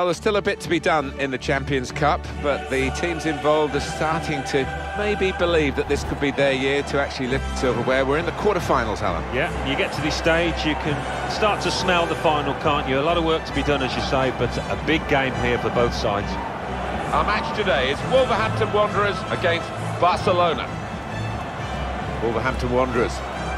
Well, there's still a bit to be done in the Champions Cup, but the teams involved are starting to maybe believe that this could be their year to actually lift silverware. We're in the quarter-finals, Alan. Yeah, you get to this stage, you can start to smell the final, can't you? A lot of work to be done, as you say, but a big game here for both sides. Our match today is Wolverhampton Wanderers against Barcelona. Wolverhampton Wanderers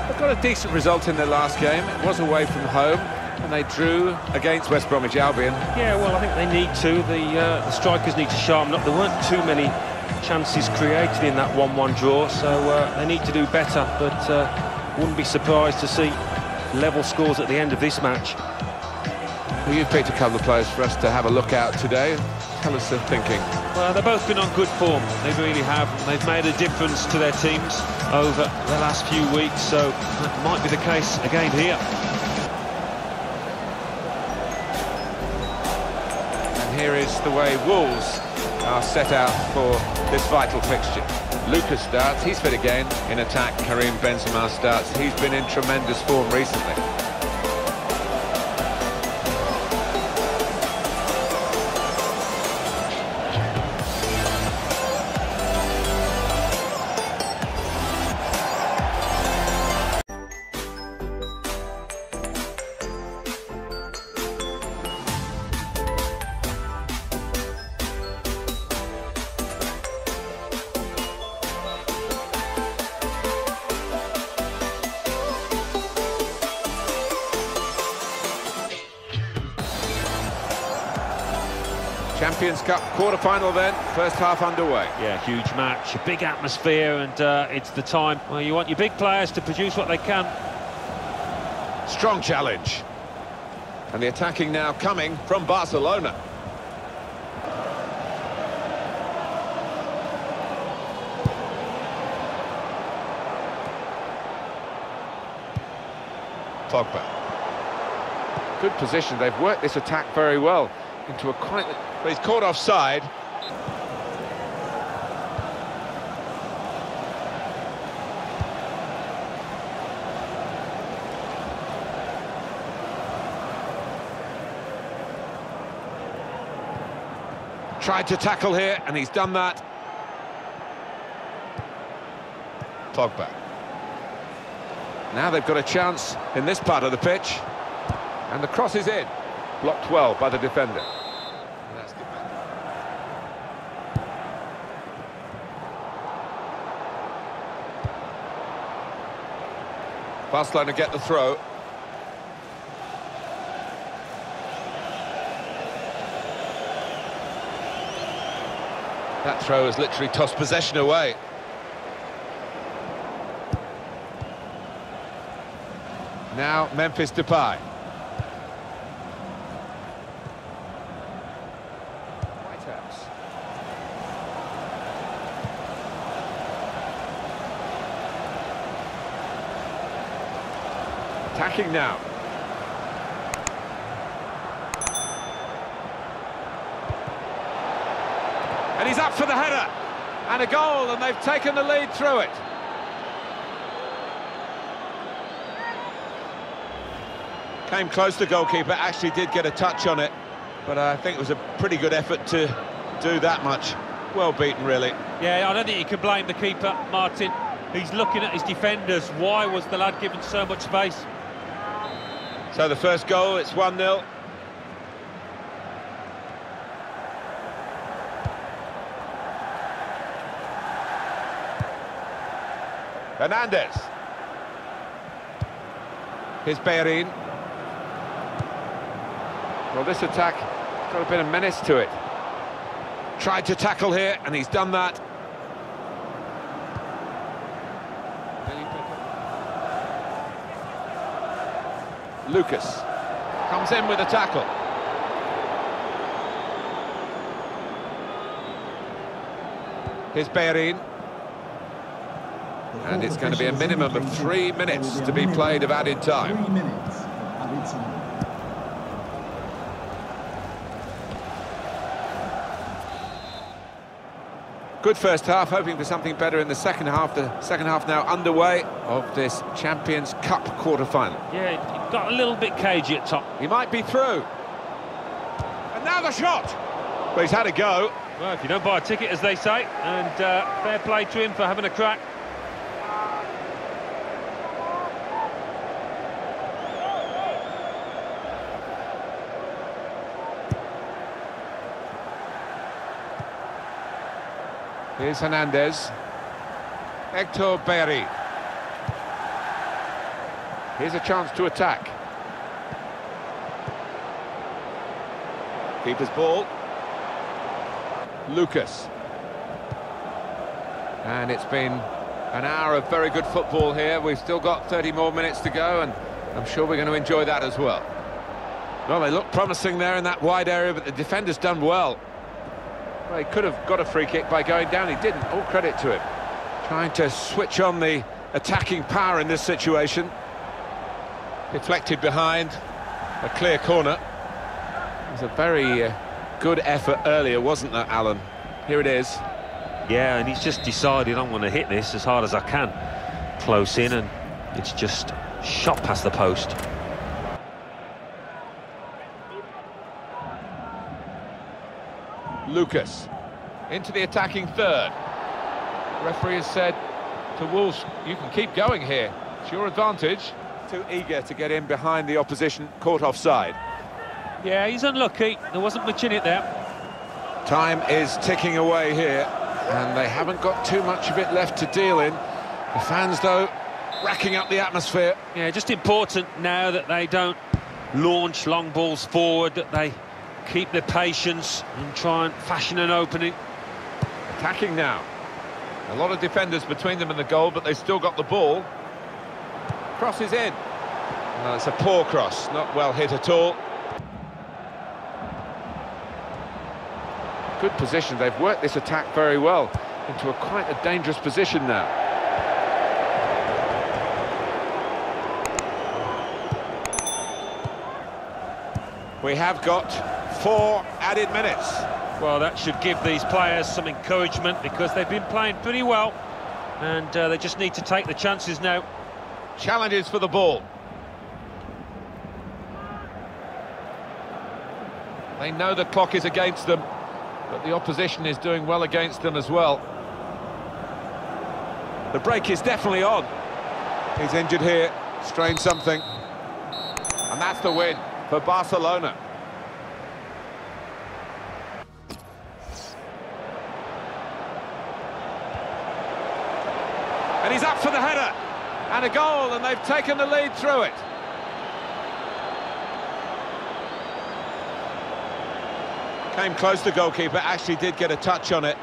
They've got a decent result in their last game. It was away from home and they drew against West Bromwich Albion. Yeah, well, I think they need to. The, uh, the strikers need to sharpen up. There weren't too many chances created in that 1-1 draw, so uh, they need to do better, but uh, wouldn't be surprised to see level scores at the end of this match. Well, you've picked a couple of players for us to have a look at today. Tell us the thinking. Well, they've both been on good form. They really have. They've made a difference to their teams over the last few weeks, so that might be the case again here. Here is the way Wolves are set out for this vital fixture. Lucas starts, he's fit again. In attack, Karim Benzema starts. He's been in tremendous form recently. Champions Cup quarter-final then, first half underway. Yeah, huge match, a big atmosphere, and uh, it's the time where you want your big players to produce what they can. Strong challenge. And the attacking now coming from Barcelona. Pogba. Good position, they've worked this attack very well into a quite... But he's caught offside. Tried to tackle here, and he's done that. Pogba. Now they've got a chance in this part of the pitch. And the cross is in. Blocked well by the defender. Barcelona get the throw. That throw has literally tossed possession away. Now Memphis Depay. Attacking now. And he's up for the header. And a goal, and they've taken the lead through it. Came close, the goalkeeper actually did get a touch on it, but uh, I think it was a pretty good effort to do that much. Well beaten, really. Yeah, I don't think you can blame the keeper, Martin. He's looking at his defenders. Why was the lad given so much space? So the first goal, it's 1-0. Hernandez. Here's Bellerin. Well, this attack got a bit of menace to it. Tried to tackle here, and he's done that. Lucas comes in with a tackle. Here's Bellerin. And it's going to be a minimum of three minutes to be played of added time. Three minutes added time. Good first half, hoping for something better in the second half. The second half now underway of this Champions Cup quarter-final. Yeah, he got a little bit cagey at top. He might be through. And And now the shot! But he's had a go. Well, if you don't buy a ticket, as they say, and uh, fair play to him for having a crack. Here's Hernandez. Hector Berry. Here's a chance to attack. Keeper's ball. Lucas. And it's been an hour of very good football here. We've still got 30 more minutes to go, and I'm sure we're going to enjoy that as well. Well, they look promising there in that wide area, but the defender's done well. Well, he could have got a free kick by going down. He didn't. All credit to him. Trying to switch on the attacking power in this situation. Deflected behind. A clear corner. It was a very uh, good effort earlier, wasn't that, Alan? Here it is. Yeah, and he's just decided I'm going to hit this as hard as I can. Close in, and it's just shot past the post. Lucas into the attacking third. referee has said to Wolves, you can keep going here. It's your advantage. Too eager to get in behind the opposition, caught offside. Yeah, he's unlucky. There wasn't much in it there. Time is ticking away here, and they haven't got too much of it left to deal in. The fans, though, racking up the atmosphere. Yeah, just important now that they don't launch long balls forward, that they keep their patience and try and fashion an opening. Attacking now. A lot of defenders between them and the goal, but they've still got the ball. Crosses in. Well, it's a poor cross, not well hit at all. Good position, they've worked this attack very well into a quite a dangerous position now. We have got four added minutes. Well, that should give these players some encouragement because they've been playing pretty well and uh, they just need to take the chances now. Challenges for the ball. They know the clock is against them, but the opposition is doing well against them as well. The break is definitely on. He's injured here, strained something. And that's the win for Barcelona. And he's up for the header. And a goal, and they've taken the lead through it. Came close, the goalkeeper, actually did get a touch on it.